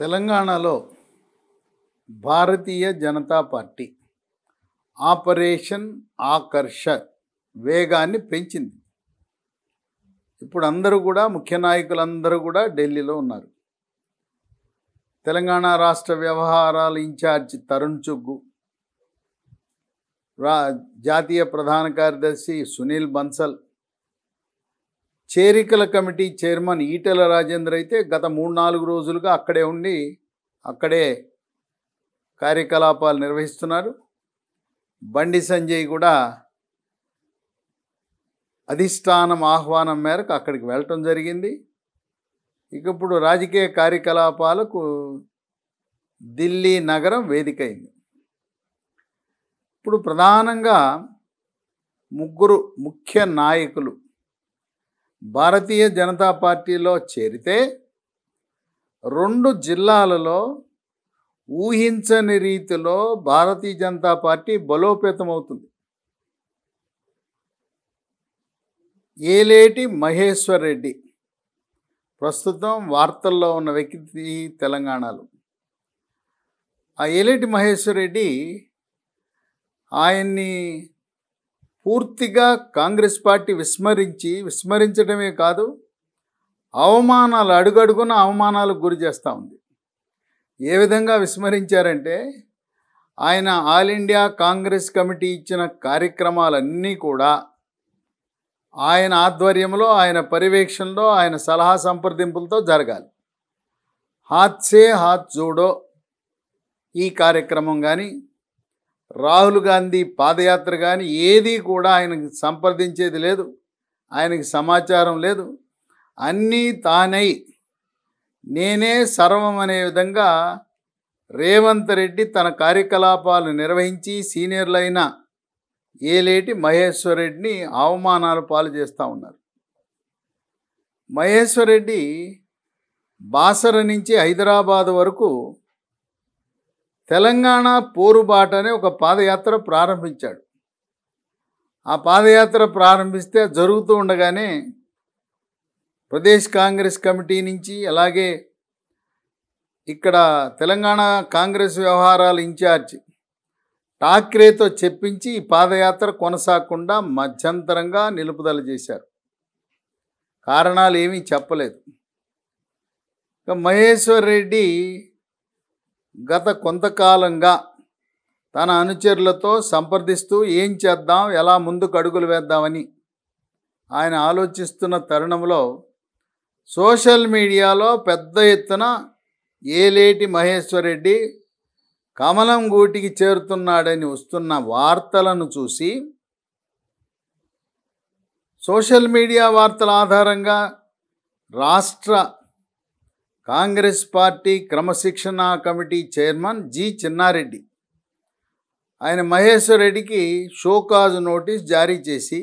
తెలంగాణలో Bharatiya Janata party operation ఆకర్ష వేగాన్ని పెంచింది. ఇప్పుడు అందరూ కూడా ముఖ్య నాయకులందరూ కూడా ఢిల్లీలో ఉన్నారు. తెలంగాణ రాష్ట్ర వ్యవహారాల ఇన్ఛార్జి తరుణ్ చుగ్గు రా జాతీయ ప్రధాన కార్యదర్శి సునీల్ బన్సల్ చేరికల కమిటీ చైర్మన్ ఈటెల రాజేందర్ అయితే గత మూడు నాలుగు రోజులుగా అక్కడే ఉండి అక్కడే కార్యకలాపాలు నిర్వహిస్తున్నారు. బండి సంజయ్ కూడా అధిష్టానం ఆహ్వానం మేరకు అక్కడికి వెళ్ళటం జరిగింది. ఇక ఇప్పుడు రాజకీయ కార్యకలాపాలకు ఢిల్లీ నగరం వేదిక అయింది ఇప్పుడు ప్రధానంగా ముగ్గురు ముఖ్య నాయకులు భారతీయ జనతా పార్టీలో చేరితే రెండు జిల్లాలలో ఊహించని రీతిలో భారతీయ జనతా పార్టీ బలోపేతమవుతుంది ఏలేటి మహేశ్వర్ రెడ్డి ప్రస్తుతం వార్తల్లో ఉన్న వ్యక్తి తెలంగాణలో. ఆ ఏలేటి మహేశ్వర్ రెడ్డి ఆయన్ని పూర్తిగా కాంగ్రెస్ పార్టీ విస్మరించి విస్మరించడమే కాదు అవమానాలు అడుగడుగున అవమానాలకు గురి చేస్తూ ఉంది. ఏ విధంగా విస్మరించారంటే ఆయన ఆల్ ఇండియా కాంగ్రెస్ కమిటీ ఇచ్చిన కార్యక్రమాలన్నీ కూడా ఆయన ఆధ్వర్యంలో ఆయన పర్యవేక్షణలో ఆయన సలహా సంప్రదింపులతో జరగాలి. హాత్సే హాత్ జోడో ఈ కార్యక్రమం కానీ రాహుల్ గాంధీ పాదయాత్ర కానీ ఏది కూడా ఆయనకి సంప్రదించేది లేదు. ఆయనకి సమాచారం లేదు. అన్నీ తానై నేనే సర్వం అనే విధంగా రేవంత్ రెడ్డి తన కార్యకలాపాలు నిర్వహించి సీనియర్లైన ఏలేటి మహేశ్వర్ రెడ్డిని అవమానాలు పాలు చేస్తూ ఉన్నారు. మహేశ్వర్ రెడ్డి బాసర నుంచి హైదరాబాద్ వరకు తెలంగాణ పోరుబాట అనే ఒక పాదయాత్ర ప్రారంభించాడు. ఆ పాదయాత్ర ప్రారంభిస్తే జరుగుతూ ఉండగానే ప్రదేశ్ కాంగ్రెస్ కమిటీ నుంచి అలాగే ఇక్కడ తెలంగాణ కాంగ్రెస్ వ్యవహారాల ఇన్ఛార్జ్ ఠాక్రేతో చెప్పించి ఈ పాదయాత్ర కొనసాగకుండా మధ్యంతరంగా నిలుపుదల చేశారు. కారణాలు ఏమీ చెప్పలేదు. ఇక మహేశ్వర్ రెడ్డి గత కొంతకాలంగా తన అనుచరులతో సంప్రదిస్తూ ఏం చేద్దాం ఎలా ముందుకు అడుగులు వేద్దామని ఆయన ఆలోచిస్తున్న తరుణంలో సోషల్ మీడియాలో పెద్ద ఎత్తున ఏలేటి మహేశ్వర్ రెడ్డి కమలం గూటికి చేరుతున్నాడని వస్తున్న వార్తలను చూసి సోషల్ మీడియా వార్తల ఆధారంగా రాష్ట్ర కాంగ్రెస్ పార్టీ క్రమశిక్షణ కమిటీ చైర్మన్ జి చిన్నారెడ్డి. ఆయన మహేశ్వర్ రెడ్డికి షోకాజ్ నోటీస్ జారీ చేసి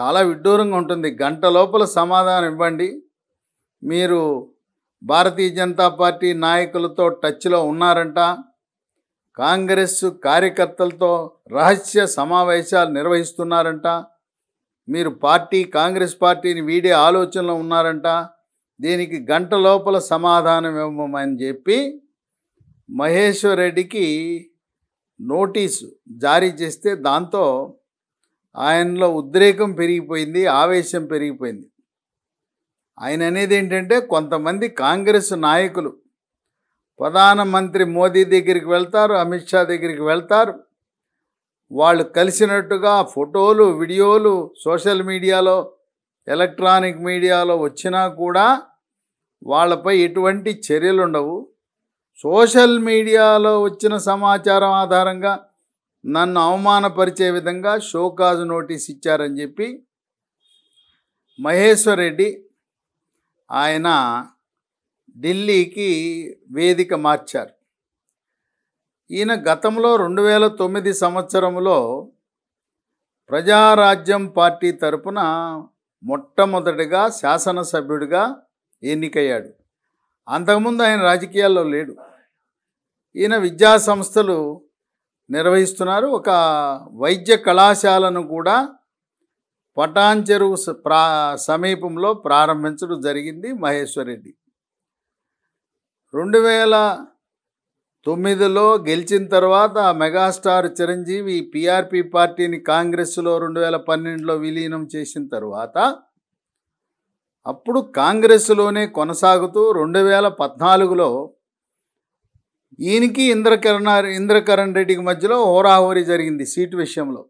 చాలా విడ్డూరంగా ఉంటుంది. గంట లోపల సమాధానం ఇవ్వండి. మీరు భారతీయ జనతా పార్టీ నాయకులతో టచ్లో ఉన్నారంట. కాంగ్రెస్ కార్యకర్తలతో రహస్య సమావేశాలు నిర్వహిస్తున్నారంట. మీరు పార్టీ కాంగ్రెస్ పార్టీని వీడే ఆలోచనలో ఉన్నారంట. దీనికి గంట లోపల సమాధానం ఇవ్వమని చెప్పి మహేశ్వర్ రెడ్డికి నోటీసు జారీ చేస్తే దాంతో ఆయనలో ఉద్రేకం పెరిగిపోయింది ఆవేశం పెరిగిపోయింది. ఆయన అనేది ఏంటంటే కొంతమంది కాంగ్రెస్ నాయకులు. ప్రధానమంత్రి మోదీ దగ్గరికి వెళ్తారు అమిత్ షా దగ్గరికి వెళ్తారు. వాళ్ళు కలిసినట్టుగా ఫోటోలు వీడియోలు సోషల్ మీడియాలో ఎలక్ట్రానిక్ మీడియాలో వచ్చినా కూడా వాళ్ళపై ఎటువంటి చర్యలు ఉండవు సోషల్ మీడియాలో వచ్చిన సమాచారం ఆధారంగా నన్ను అవమానపరిచే విధంగా షోకాజ్ నోటీస్ ఇచ్చారని చెప్పి మహేశ్వర్ రెడ్డి ఆయన ఢిల్లీకి వేదిక మార్చారు. ఈయన గతంలో రెండు వేల తొమ్మిది సంవత్సరంలో ప్రజారాజ్యం పార్టీ తరపున మొట్టమొదటిగా శాసనసభ్యుడిగా ఎన్నికయ్యాడు. అంతకుముందు ఆయన రాజకీయాల్లో లేడు. ఈయన విద్యా సంస్థలు నిర్వహిస్తున్నారు. ఒక వైద్య కళాశాలను కూడా పటాన్ చెరువు స- ప్రా సమీపంలో ప్రారంభించడం జరిగింది మహేశ్వర్ రెడ్డి. రెండు వేల తొమ్మిదిలో గెలిచిన తర్వాత మెగాస్టార్ చిరంజీవి పిఆర్పి పార్టీని కాంగ్రెస్లో రెండు వేల పన్నెండులో విలీనం చేసిన తర్వాత అప్పుడు కాంగ్రెస్లోనే కొనసాగుతూ రెండు వేల పద్నాలుగులో ఈయనకి ఇంద్రకరణ ఇంద్రకరణ్ రెడ్డికి మధ్యలో హోరాహోరీ జరిగింది సీటు విషయంలో.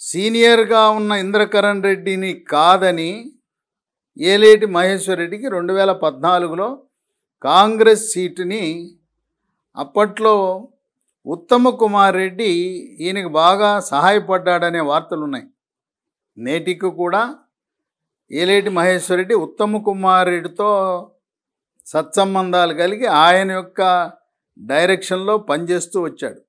సీనియర్గా ఉన్న ఇంద్రకరణ్ రెడ్డిని కాదని ఏలేటి మహేశ్వర్ రెడ్డికి రెండు వేల పద్నాలుగులో కాంగ్రెస్ సీటుని అప్పట్లో ఉత్తమ కుమార్ రెడ్డి ఈయనకు బాగా సహాయపడ్డాడనే వార్తలు ఉన్నాయి నేటికి కూడా ఏలేటి మహేశ్వర్ రెడ్డి ఉత్తమ కుమార్ రెడ్డితో సత్సంబంధాలు కలిగి ఆయన యొక్క డైరెక్షన్లో పనిచేస్తూ వచ్చాడు.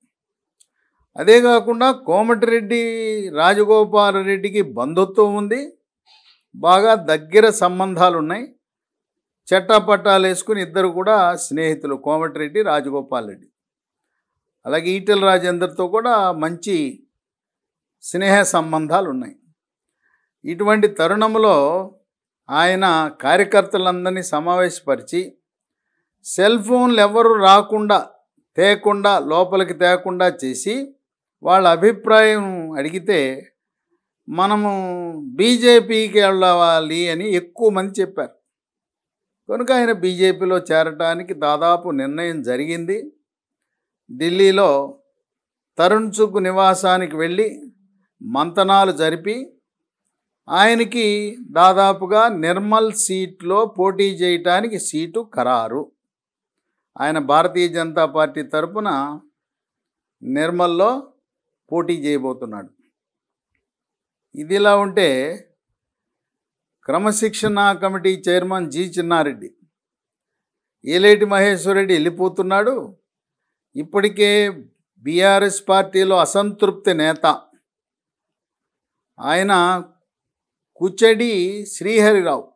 అదే కాకుండా కోమటిరెడ్డి రాజగోపాల్ రెడ్డికి బంధుత్వం ఉంది. బాగా దగ్గర సంబంధాలు ఉన్నాయి. చట్టాపట్టాలు వేసుకుని ఇద్దరు కూడా స్నేహితులు కోమటిరెడ్డి రాజగోపాల్ రెడ్డి. అలాగే ఈటెల రాజేందర్తో కూడా మంచి స్నేహ సంబంధాలు ఉన్నాయి. ఇటువంటి తరుణంలో ఆయన కార్యకర్తలందరినీ సమావేశపరిచి సెల్ ఫోన్లు ఎవరు రాకుండా తేకుండా లోపలికి తేకుండా చేసి వాళ్ళ అభిప్రాయం అడిగితే మనము బీజేపీకి వెళ్ళాలి అని ఎక్కువ మంది చెప్పారు. కనుక ఆయన బీజేపీలో చేరటానికి దాదాపు నిర్ణయం జరిగింది. ఢిల్లీలో తరుణ్ చుగ్ నివాసానికి వెళ్ళి మంతనాలు జరిపి ఆయనకి దాదాపుగా నిర్మల్ సీట్లో పోటీ చేయటానికి సీటు ఖరారు. ఆయన భారతీయ జనతా పార్టీ తరపున నిర్మల్లో పోటీ చేయబోతున్నాడు. ఇదిలా ఉంటే క్రమశిక్షణ committee chairman G Chinna Reddy Eleti Maheshwar Reddy వెళ్ళిపోతున్నాడు. ఇప్పటికే బీఆర్ఎస్ పార్టీలో అసంతృప్తి నేత. ఆయన కుచ్చడి శ్రీహరిరావు.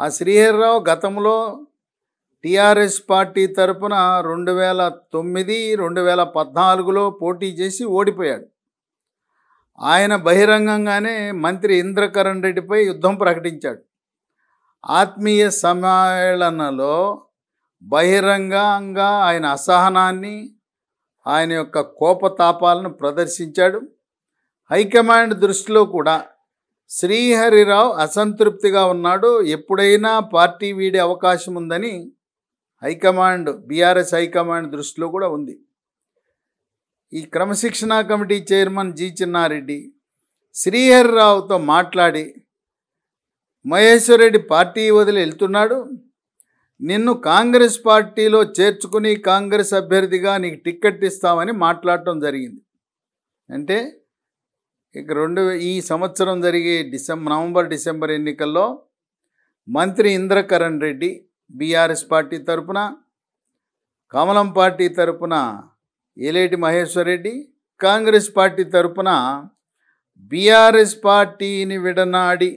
ఆ శ్రీహరిరావు గతంలో టీఆర్ఎస్ పార్టీ తరపున రెండు వేల తొమ్మిది రెండు వేల పద్నాలుగులో పోటీ చేసి ఓడిపోయాడు. ఆయన బహిరంగంగానే మంత్రి ఇంద్రకరణ్ రెడ్డిపై యుద్ధం ప్రకటించాడు. ఆత్మీయ సమ్మేళనలో బహిరంగంగా ఆయన అసహనాన్ని ఆయన యొక్క కోపతాపాలను ప్రదర్శించాడు. హైకమాండ్ దృష్టిలో కూడా శ్రీహరిరావు అసంతృప్తిగా ఉన్నాడు. ఎప్పుడైనా పార్టీ వీడే అవకాశం ఉందని హైకమాండ్ బీఆర్ఎస్ హైకమాండ్ దృష్టిలో కూడా ఉంది. ఈ క్రమశిక్షణా కమిటీ చైర్మన్ జి చిన్నారెడ్డి శ్రీహరిరావుతో మాట్లాడి మహేశ్వరరెడ్డి పార్టీ వదిలి వెళ్తున్నాడు. నిన్ను కాంగ్రెస్ పార్టీలో చేర్చుకుని కాంగ్రెస్ అభ్యర్థిగా నీకు టిక్కెట్ ఇస్తామని మాట్లాడటం జరిగింది. అంటే ఇక రెండు ఈ సంవత్సరం జరిగే డిసెంబర్ నవంబర్ డిసెంబర్ ఎన్నికల్లో మంత్రి ఇంద్రకరణ్ రెడ్డి బీఆర్ఎస్ పార్టీ తరపున కమలం పార్టీ తరపున ఏలేటి మహేశ్వర్ రెడ్డి కాంగ్రెస్ పార్టీ తరపున బీఆర్ఎస్ పార్టీని విడనాడి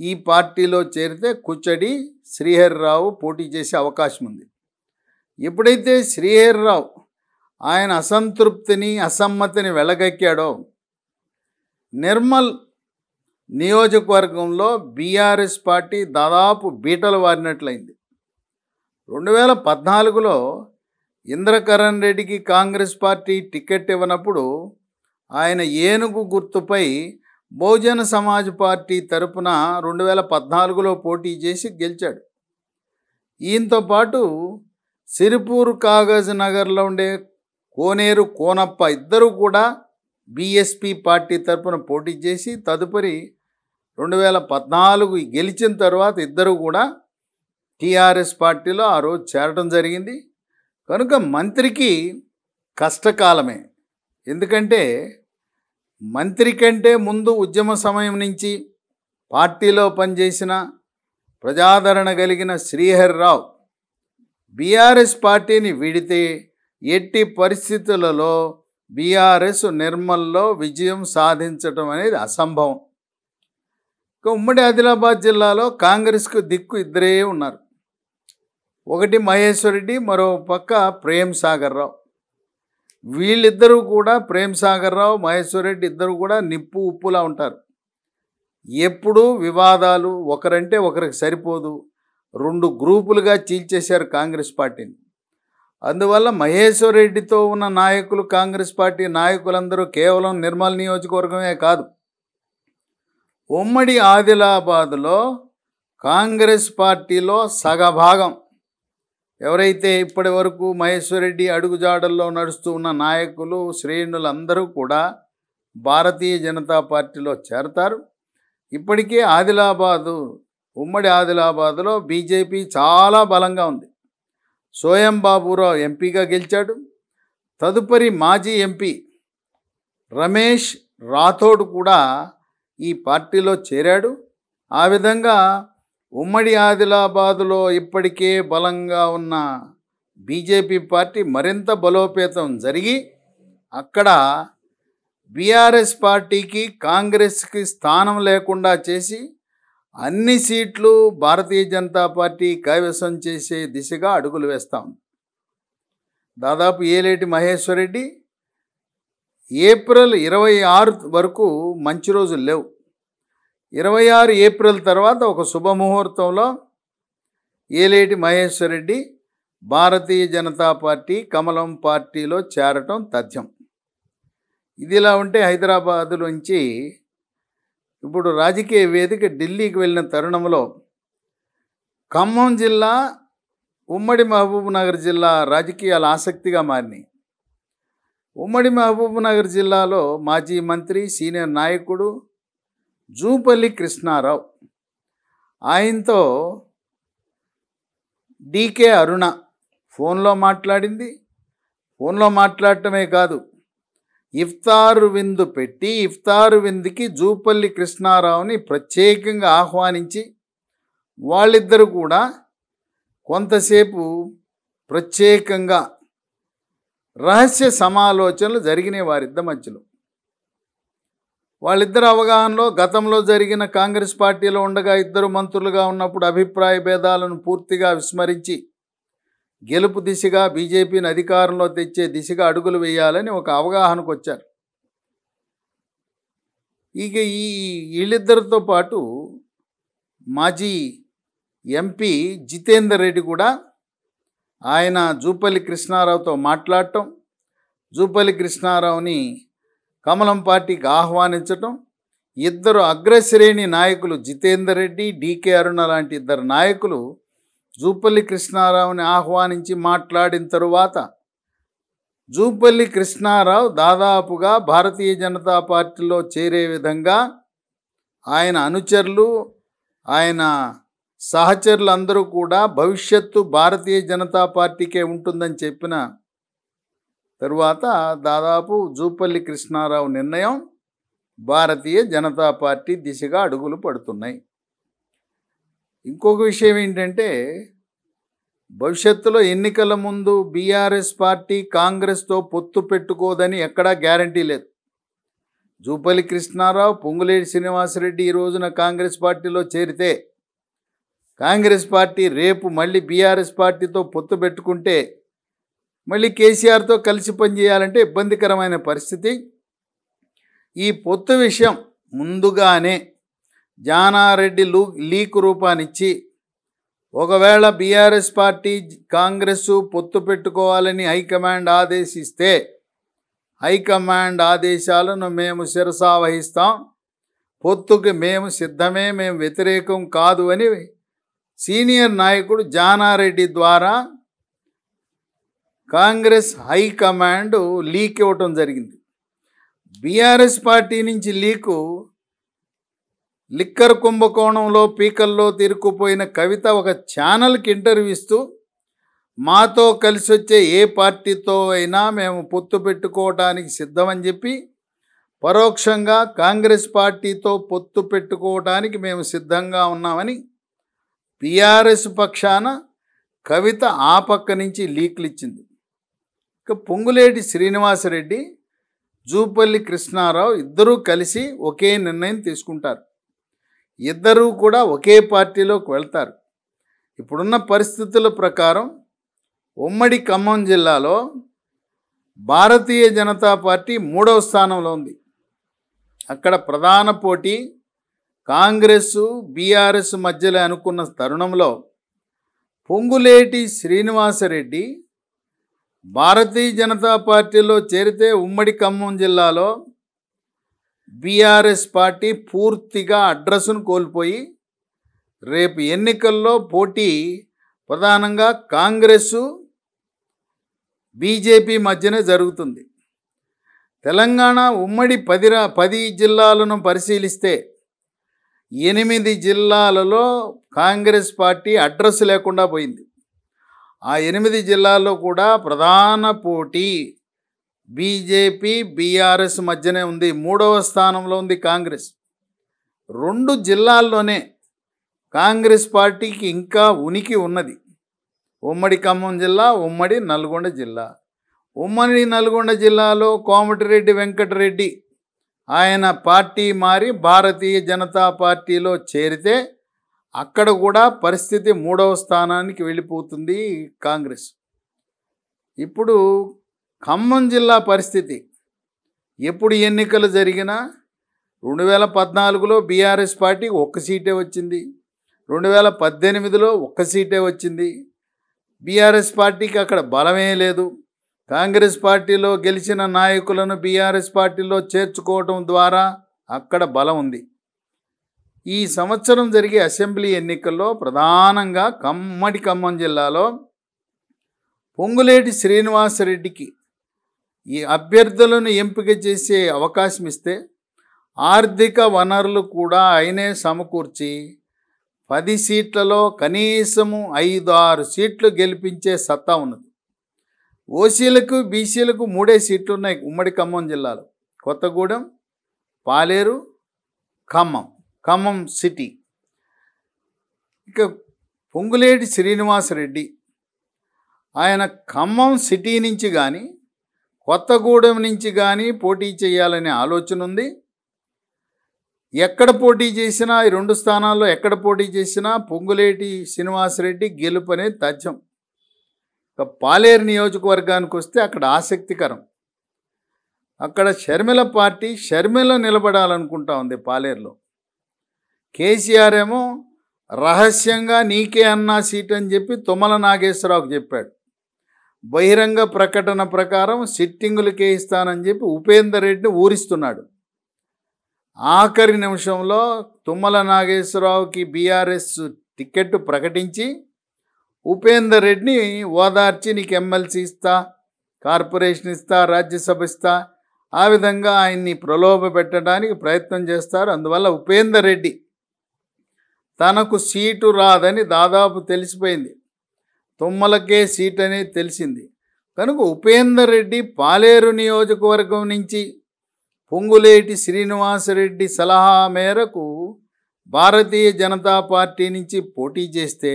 ఈ పార్టీలో చేరితే కుచ్చడి శ్రీహరిరావు పోటీ చేసే అవకాశం ఉంది ఎప్పుడైతే శ్రీహరిరావు ఆయన అసంతృప్తిని అసమ్మతిని వెళ్ళగక్కాడో నిర్మల్ నియోజకవర్గంలో బీఆర్ఎస్ పార్టీ దాదాపు బీటలు వారినట్లయింది. రెండు వేల పద్నాలుగులో ఇంద్రకరణ్ రెడ్డికి కాంగ్రెస్ పార్టీ టికెట్ ఇవ్వనప్పుడు ఆయన ఏనుగు గుర్తుపై బహుజన సమాజ్ పార్టీ తరపున రెండు వేల పద్నాలుగులో పోటీ చేసి గెలిచాడు. ఈయనతో పాటు సిరిపూర్ కాగజ్ నగర్లో ఉండే కోనేరు కోనప్ప ఇద్దరు కూడా బీఎస్పీ పార్టీ తరపున పోటీ చేసి తదుపరి రెండు వేల పద్నాలుగు గెలిచిన తర్వాత ఇద్దరు కూడా టీఆర్ఎస్ పార్టీలో ఆ రోజు చేరడం జరిగింది. కనుక మంత్రికి కష్టకాలమే. ఎందుకంటే మంత్రి కంటే ముందు ఉద్యమ సమయం నుంచి పార్టీలో పనిచేసిన ప్రజాదరణ కలిగిన శ్రీహరిరావు బీఆర్ఎస్ పార్టీని విడితే ఎట్టి పరిస్థితులలో బీఆర్ఎస్ నిర్మల్లో విజయం సాధించటం అనేది అసంభవం. ఇక ఉమ్మడి ఆదిలాబాద్ జిల్లాలో కాంగ్రెస్కు దిక్కు ఇద్దరే ఉన్నారు. ఒకటి మహేశ్వర్ రెడ్డి మరో పక్క ప్రేమ్ సాగర్ రావు. వీళ్ళిద్దరూ కూడా ప్రేమ్ సాగర్ రావు మహేశ్వర్ రెడ్డి ఇద్దరు కూడా నిప్పు ఉప్పులా ఉంటారు. ఎప్పుడూ వివాదాలు ఒకరంటే ఒకరికి సరిపోదు. రెండు గ్రూపులుగా చీల్చేశారు కాంగ్రెస్ పార్టీని. అందువల్ల మహేశ్వర్ రెడ్డితో ఉన్న నాయకులు కాంగ్రెస్ పార్టీ నాయకులందరూ కేవలం నిర్మల్ నియోజకవర్గమే కాదు. ఉమ్మడి ఆదిలాబాద్లో కాంగ్రెస్ పార్టీలో సగభాగం. ఎవరైతే ఇప్పటి వరకు మహేశ్వరరెడ్డి అడుగుజాడల్లో నడుస్తూ ఉన్న నాయకులు శ్రేణులందరూ కూడా భారతీయ జనతా పార్టీలో చేరతారు. ఇప్పటికే ఆదిలాబాదు ఉమ్మడి ఆదిలాబాదులో బీజేపీ చాలా బలంగా ఉంది. సోయం బాబురావు ఎంపీగా గెలిచాడు. తదుపరి మాజీ ఎంపీ రమేష్ రాథోడ్ కూడా ఈ పార్టీలో చేరాడు. ఆ విధంగా ఉమ్మడి ఆదిలాబాదులో ఇప్పటికే బలంగా ఉన్న బీజేపీ పార్టీ మరింత బలోపేతం జరిగి అక్కడ బీఆర్ఎస్ పార్టీకి కాంగ్రెస్కి స్థానం లేకుండా చేసి అన్ని సీట్లు భారతీయ జనతా పార్టీ కైవసం చేసే దిశగా అడుగులు వేస్తాం దాదాపు ఏలేటి మహేశ్వర్ రెడ్డి ఏప్రిల్ ఇరవై ఆరు వరకు మంచి రోజులు లేవు. ఇరవై ఆరు ఏప్రిల్ తర్వాత ఒక శుభముహూర్తంలో ఏలేటి మహేశ్వర్ రెడ్డి భారతీయ జనతా పార్టీ కమలం పార్టీలో చేరటం తథ్యం. ఇదిలా ఉంటే హైదరాబాదు నుంచి ఇప్పుడు రాజకీయ వేదిక ఢిల్లీకి వెళ్ళిన తరుణంలో ఖమ్మం జిల్లా ఉమ్మడి మహబూబ్ నగర్ జిల్లా రాజకీయాలు ఆసక్తిగా మారినాయి. ఉమ్మడి మహబూబ్ నగర్ జిల్లాలో మాజీ మంత్రి సీనియర్ నాయకుడు జూపల్లి కృష్ణారావు. ఆయనతో డీకే అరుణ ఫోన్లో మాట్లాడింది. ఫోన్లో మాట్లాడటమే కాదు ఇఫ్తారు విందు పెట్టి ఇఫ్తారు విందుకి జూపల్లి కృష్ణారావుని ప్రత్యేకంగా ఆహ్వానించి వాళ్ళిద్దరూ కూడా కొంతసేపు ప్రత్యేకంగా రహస్య సమాలోచనలు జరిగినాయి వారిద్దరి మధ్యలో. వాళ్ళిద్దరు అవగాహనలో గతంలో జరిగిన కాంగ్రెస్ పార్టీలో ఉండగా ఇద్దరు మంత్రులుగా ఉన్నప్పుడు అభిప్రాయ భేదాలను పూర్తిగా విస్మరించి గెలుపు దిశగా బీజేపీని అధికారంలో తెచ్చే దిశగా అడుగులు వేయాలని ఒక అవగాహనకు వచ్చారు. ఇక ఈ వీళ్ళిద్దరితో పాటు మాజీ ఎంపీ జితేందర్ రెడ్డి కూడా ఆయన జూపల్లి కృష్ణారావుతో మాట్లాడటం జూపల్లి కృష్ణారావుని కమలం పార్టీకి ఆహ్వానించటం ఇద్దరు అగ్రశ్రేణి నాయకులు జితేందర్ రెడ్డి డీకే అరుణ లాంటి ఇద్దరు నాయకులు జూపల్లి కృష్ణారావుని ఆహ్వానించి మాట్లాడిన తరువాత జూపల్లి కృష్ణారావు దాదాపుగా భారతీయ జనతా పార్టీలో చేరే విధంగా ఆయన అనుచరులు ఆయన సహచరులందరూ కూడా భవిష్యత్తు భారతీయ జనతా పార్టీకే ఉంటుందని చెప్పిన తరువాత దాదాపు జూపల్లి కృష్ణారావు నిర్ణయం భారతీయ జనతా పార్టీ దిశగా అడుగులు పడుతున్నాయి. ఇంకొక విషయం ఏంటంటే భవిష్యత్తులో ఎన్నికల ముందు బీఆర్ఎస్ పార్టీ కాంగ్రెస్తో పొత్తు పెట్టుకోదని ఎక్కడా గ్యారంటీ లేదు. జూపల్లి కృష్ణారావు పొంగులేటి శ్రీనివాసరెడ్డి ఈ రోజున కాంగ్రెస్ పార్టీలో చేరితే కాంగ్రెస్ పార్టీ రేపు మళ్ళీ బీఆర్ఎస్ పార్టీతో పొత్తు పెట్టుకుంటే మళ్ళీ కేసీఆర్తో కలిసి పనిచేయాలంటే ఇబ్బందికరమైన పరిస్థితి. ఈ పొత్తు విషయం ముందుగానే జానారెడ్డి లూ లీక్ రూపాన్నిచ్చి ఒకవేళ బీఆర్ఎస్ పార్టీ కాంగ్రెస్ పొత్తు పెట్టుకోవాలని హైకమాండ్ ఆదేశిస్తే హైకమాండ్ ఆదేశాలను మేము శిరసా వహిస్తాం. పొత్తుకి మేము సిద్ధమే మేము వ్యతిరేకం కాదు అని సీనియర్ నాయకుడు జానారెడ్డి ద్వారా కాంగ్రెస్ హైకమాండ్ లీక్ ఇవ్వటం జరిగింది. బీఆర్ఎస్ పార్టీ నుంచి లీకు లిక్కర్ కుంభకోణంలో పీకల్లో తీరుకుపోయిన కవిత ఒక ఛానల్కి ఇంటర్వ్యూ ఇస్తూ మాతో కలిసి వచ్చే ఏ పార్టీతో అయినా మేము పొత్తు పెట్టుకోవడానికి సిద్ధమని చెప్పి పరోక్షంగా కాంగ్రెస్ పార్టీతో పొత్తు పెట్టుకోవడానికి మేము సిద్ధంగా ఉన్నామని పిఆర్ఎస్ పక్షాన కవిత ఆ పక్క నుంచి లీక్లు ఇచ్చింది. ఇక పొంగులేటి శ్రీనివాసరెడ్డి జూపల్లి కృష్ణారావు ఇద్దరూ కలిసి ఒకే నిర్ణయం తీసుకుంటారు. ఇద్దరూ కూడా ఒకే పార్టీలోకి వెళ్తారు. ఇప్పుడున్న పరిస్థితుల ప్రకారం ఉమ్మడి ఖమ్మం జిల్లాలో భారతీయ జనతా పార్టీ మూడవ స్థానంలో ఉంది. అక్కడ ప్రధాన పోటీ కాంగ్రెస్ బీఆర్ఎస్ మధ్యలో అనుకున్న తరుణంలో పొంగులేటి శ్రీనివాసరెడ్డి భారతీయ జనతా పార్టీలో చేరితే ఉమ్మడి ఖమ్మం జిల్లాలో బీఆర్ఎస్ పార్టీ పూర్తిగా అడ్రస్ను కోల్పోయి రేపు ఎన్నికల్లో పోటీ ప్రధానంగా కాంగ్రెస్ బీజేపీ మధ్యనే జరుగుతుంది. తెలంగాణ ఉమ్మడి పది పది జిల్లాలను పరిశీలిస్తే ఎనిమిది జిల్లాలలో కాంగ్రెస్ పార్టీ అడ్రస్ లేకుండా పోయింది. ఆ ఎనిమిది జిల్లాల్లో కూడా ప్రధాన పోటీ బీజేపీ బీఆర్ఎస్ మధ్యనే ఉంది. మూడవ స్థానంలో ఉంది కాంగ్రెస్. రెండు జిల్లాల్లోనే కాంగ్రెస్ పార్టీకి ఇంకా ఉనికి ఉన్నది. ఉమ్మడి ఖమ్మం జిల్లా ఉమ్మడి నల్గొండ జిల్లా. ఉమ్మడి నల్గొండ జిల్లాలో కోమటిరెడ్డి వెంకటరెడ్డి ఆయన పార్టీ మారి భారతీయ జనతా పార్టీలో చేరితే అక్కడ కూడా పరిస్థితి మూడవ స్థానానికి వెళ్ళిపోతుంది కాంగ్రెస్. ఇప్పుడు ఖమ్మం జిల్లా పరిస్థితి. ఎప్పుడు ఎన్నికలు జరిగినా రెండు వేల పద్నాలుగులో బీఆర్ఎస్ పార్టీ ఒక్క సీటే వచ్చింది. రెండు వేల పద్దెనిమిదిలో ఒక్క సీటే వచ్చింది. బీఆర్ఎస్ పార్టీకి అక్కడ బలమే లేదు. కాంగ్రెస్ పార్టీలో గెలిచిన నాయకులను బీఆర్ఎస్ పార్టీలో చేర్చుకోవటం ద్వారా అక్కడ బలం ఉంది. ఈ సంవత్సరం జరిగే అసెంబ్లీ ఎన్నికల్లో ప్రధానంగా కమ్మడి ఖమ్మం జిల్లాలో పొంగులేటి శ్రీనివాసరెడ్డికి ఈ అభ్యర్థులను ఎంపిక చేసే అవకాశం ఇస్తే ఆర్థిక వనరులు కూడా ఆయనే సమకూర్చి పది సీట్లలో కనీసము ఐదు ఆరు సీట్లు గెలిపించే సత్తా ఉన్నది. ఓసీలకు బీసీలకు మూడే సీట్లు ఉన్నాయి ఉమ్మడి ఖమ్మం జిల్లాలో. కొత్తగూడెం పాలేరు ఖమ్మం ఖమ్మం సిటీ. ఇక పొంగులేటి శ్రీనివాసరెడ్డి ఆయన ఖమ్మం సిటీ నుంచి కానీ కొత్తగూడెం నుంచి కానీ పోటీ చేయాలనే ఆలోచన ఉంది. ఎక్కడ పోటీ చేసినా ఈ రెండు స్థానాల్లో ఎక్కడ పోటీ చేసినా పొంగులేటి శ్రీనివాసరెడ్డి గెలుపు అనేది తథ్యం. ఇక పాలేరు నియోజకవర్గానికి వస్తే అక్కడ ఆసక్తికరం. అక్కడ షర్మిల పార్టీ షర్మిల నిలబడాలనుకుంటా ఉంది పాలేరులో. కేసీఆర్ ఏమో రహస్యంగా నీకే అన్నా సీట్ అని చెప్పి తుమ్మల నాగేశ్వరరావుకు చెప్పాడు. బహిరంగ ప్రకటన ప్రకారం సిట్టింగులకే ఇస్తానని చెప్పి ఉపేందర్ రెడ్డిని ఊరిస్తున్నాడు. ఆఖరి నిమిషంలో తుమ్మల నాగేశ్వరరావుకి బీఆర్ఎస్ టికెట్ ప్రకటించి ఉపేందర్ రెడ్డిని ఓదార్చి నీకు ఎమ్మెల్సీ ఇస్తా కార్పొరేషన్ ఇస్తా రాజ్యసభ ఇస్తా ఆ విధంగా ఆయన్ని ప్రలోభ పెట్టడానికి ప్రయత్నం చేస్తారు. అందువల్ల ఉపేందర్ రెడ్డి తనకు సీటు రాదని దాదాపు తెలిసిపోయింది. తుమ్మలకే సీట్ అనేది తెలిసింది. కనుక ఉపేందర్ రెడ్డి పాలేరు నియోజకవర్గం నుంచి పొంగులేటి శ్రీనివాసరెడ్డి సలహా మేరకు భారతీయ జనతా పార్టీ నుంచి పోటీ చేస్తే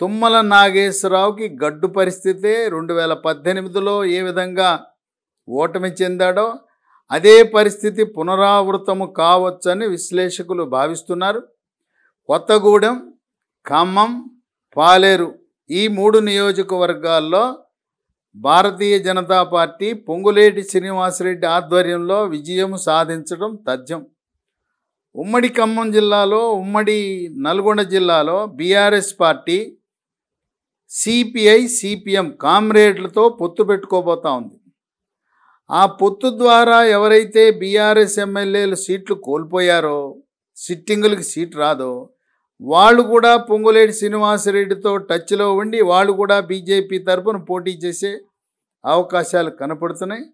తుమ్మల నాగేశ్వరరావుకి గడ్డు పరిస్థితే రెండు వేల పద్దెనిమిదిలో ఏ విధంగా ఓటమి చెందాడో అదే పరిస్థితి పునరావృతము కావచ్చని విశ్లేషకులు భావిస్తున్నారు. కొత్తగూడెం ఖమ్మం పాలేరు ఈ మూడు నియోజకవర్గాల్లో భారతీయ జనతా పార్టీ పొంగులేటి శ్రీనివాసరెడ్డి ఆధ్వర్యంలో విజయం సాధించడం తథ్యం. ఉమ్మడి ఖమ్మం జిల్లాలో ఉమ్మడి నల్గొండ జిల్లాలో బీఆర్ఎస్ పార్టీ సిపిఐ సిపిఎం కామ్రేడ్లతో పొత్తు పెట్టుకోబోతా ఉంది. ఆ పొత్తు ద్వారా ఎవరైతే బీఆర్ఎస్ ఎమ్మెల్యేలు సీట్లు కోల్పోయారో సిట్టింగులకి సీట్ రాదో వాళ్ళు కూడా పొంగులేటి శ్రీనివాసరెడ్డితో టచ్లో ఉండి వాళ్ళు కూడా బీజేపీ తరఫున పోటీ చేసే అవకాశాలు కనపడుతున్నాయి.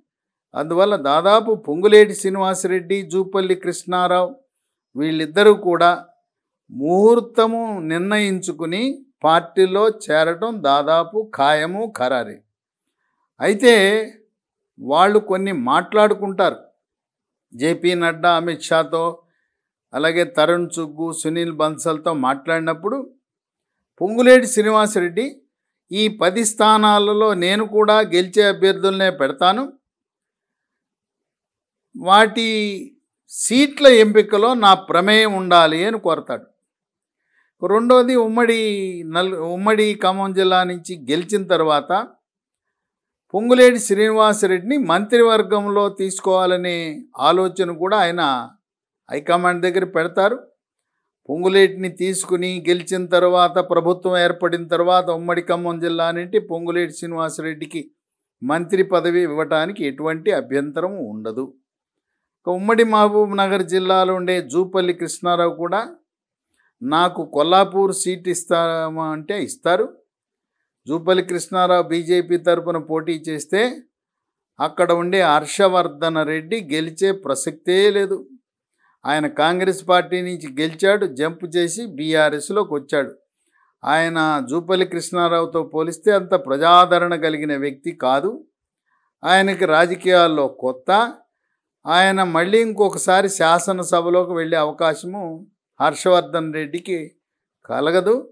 అందువల్ల దాదాపు పొంగులేటి శ్రీనివాసరెడ్డి జూపల్లి కృష్ణారావు వీళ్ళిద్దరూ కూడా ముహూర్తము నిర్ణయించుకుని పార్టీలో చేరటం దాదాపు ఖాయము ఖరారి. అయితే వాళ్ళు కొన్ని మాట్లాడుకుంటారు. జేపీ నడ్డా అమిత్ షాతో అలాగే తరుణ్ చుగ్గు సునీల్ బన్సల్తో మాట్లాడినప్పుడు పొంగులేటి శ్రీనివాసరెడ్డి ఈ పది స్థానాలలో నేను కూడా గెలిచే అభ్యర్థులనే పెడతాను. వాటి సీట్ల ఎంపికలో నా ప్రమేయం ఉండాలి అని కోరతాడు. రెండోది ఉమ్మడి నల్ ఉమ్మడి ఖమ్మం జిల్లా నుంచి గెలిచిన తర్వాత పొంగులేటి శ్రీనివాసరెడ్డిని మంత్రివర్గంలో తీసుకోవాలనే ఆలోచన కూడా ఆయన హైకమాండ్ దగ్గర పెడతారు. పొంగులేటిని తీసుకుని గెలిచిన తర్వాత ప్రభుత్వం ఏర్పడిన తర్వాత ఉమ్మడి ఖమ్మం జిల్లా నుండి పొంగులేటి శ్రీనివాసరెడ్డికి మంత్రి పదవి ఇవ్వటానికి ఎటువంటి అభ్యంతరం ఉండదు. ఉమ్మడి మహబూబ్ నగర్ జిల్లాలో ఉండే జూపల్లి కృష్ణారావు కూడా నాకు కొల్లాపూర్ సీట్ ఇస్తామా అంటే ఇస్తారు. జూపల్లి కృష్ణారావు బీజేపీ తరపున పోటీ చేస్తే అక్కడ ఉండే హర్షవర్ధన రెడ్డి గెలిచే ప్రసక్తే లేదు. ఆయన కాంగ్రెస్ పార్టీ నుంచి గెలిచాడు జంప్ చేసి బీఆర్ఎస్లోకి వచ్చాడు. ఆయన జూపల్లి కృష్ణారావుతో పోలిస్తే అంత ప్రజాదరణ కలిగిన వ్యక్తి కాదు. ఆయనకి రాజకీయాల్లో కొత్త. ఆయన మళ్ళీ ఇంకొకసారి శాసనసభలోకి వెళ్ళే అవకాశము హర్షవర్ధన్ రెడ్డికి కలగదు.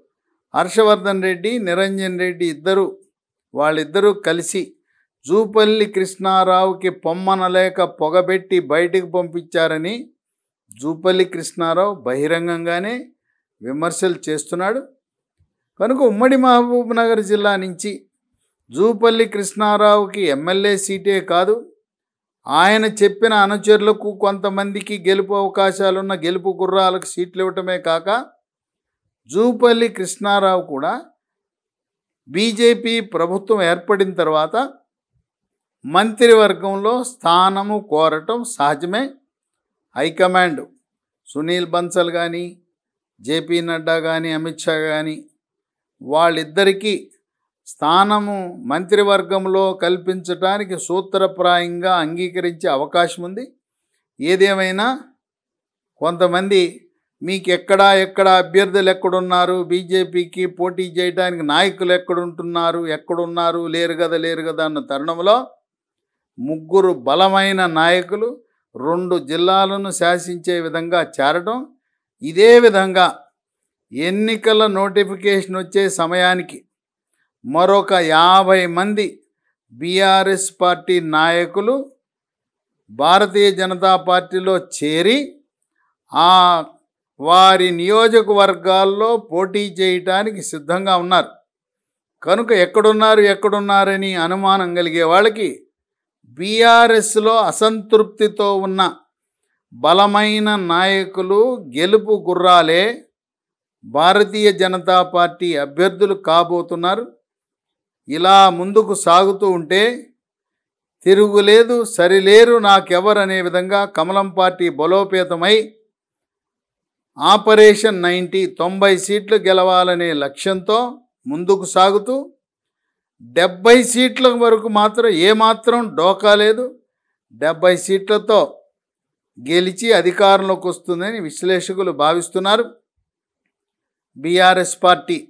హర్షవర్ధన్ రెడ్డి నిరంజన్ రెడ్డి ఇద్దరు వాళ్ళిద్దరూ కలిసి జూపల్లి కృష్ణారావుకి పొమ్మనలేక పొగబెట్టి బయటికి పంపించారని జూపల్లి కృష్ణారావు బహిరంగంగానే విమర్శలు చేస్తున్నాడు. కనుక ఉమ్మడి మహబూబ్ నగర్ జిల్లా నుంచి జూపల్లి కృష్ణారావుకి ఎమ్మెల్యే సీటే కాదు. ఆయన చెప్పిన అనుచరులకు కొంతమందికి గెలుపు అవకాశాలున్న గెలుపు గుర్రాలకు సీట్లు ఇవ్వటమే కాక జూపల్లి కృష్ణారావు కూడా బీజేపీ ప్రభుత్వం ఏర్పడిన తర్వాత మంత్రివర్గంలో స్థానము కోరటం సహజమే. హైకమాండ్ సునీల్ బన్సల్ కానీ జేపీ నడ్డా కానీ అమిత్ షా కానీ వాళ్ళిద్దరికీ స్థానము మంత్రివర్గంలో కల్పించటానికి సూత్రప్రాయంగా అంగీకరించే అవకాశం ఉంది. ఏదేమైనా కొంతమంది మీకు ఎక్కడా ఎక్కడ అభ్యర్థులు ఎక్కడున్నారు బీజేపీకి పోటీ చేయడానికి నాయకులు ఎక్కడుంటున్నారు ఎక్కడున్నారు లేరు కదా లేరు కదా అన్న తరుణంలో ముగ్గురు బలమైన నాయకులు రెండు జిల్లాలను శాసించే విధంగా చేరడం ఇదే విధంగా ఎన్నికల నోటిఫికేషన్ వచ్చే సమయానికి మరొక యాభై మంది బీఆర్ఎస్ పార్టీ నాయకులు భారతీయ జనతా పార్టీలో చేరి ఆ వారి నియోజకవర్గాల్లో పోటీ చేయటానికి సిద్ధంగా ఉన్నారు. కనుక ఎక్కడున్నారు ఎక్కడున్నారని అనుమానం కలిగే వాళ్ళకి బీఆర్ఎస్లో అసంతృప్తితో ఉన్న బలమైన నాయకులు గెలుపు గుర్రాలే. భారతీయ జనతా పార్టీ అభ్యర్థులు కాబోతున్నారు. ఇలా ముందుకు సాగుతూ ఉంటే తిరుగులేదు సరిలేరు నాకెవరనే విధంగా కమలం పార్టీ బలోపేతమై ఆపరేషన్ నైంటీ తొంభై సీట్లు గెలవాలనే లక్ష్యంతో ముందుకు సాగుతూ డెబ్బై సీట్ల వరకు మాత్రం ఏమాత్రం డోకా లేదు. డెబ్బై సీట్లతో గెలిచి అధికారంలోకి వస్తుందని విశ్లేషకులు భావిస్తున్నారు. బీఆర్ఎస్ పార్టీ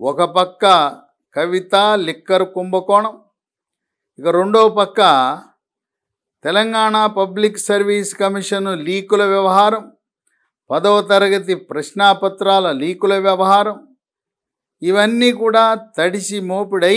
ఒక పక్క కవిత లిక్కర్ కుంభకోణం ఇక రెండో పక్క తెలంగాణ పబ్లిక్ సర్వీస్ కమిషన్ లీకుల వ్యవహారం పదవ తరగతి ప్రశ్నాపత్రాల లీకుల వ్యవహారం ఇవన్నీ కూడా తడిసి మోపుడై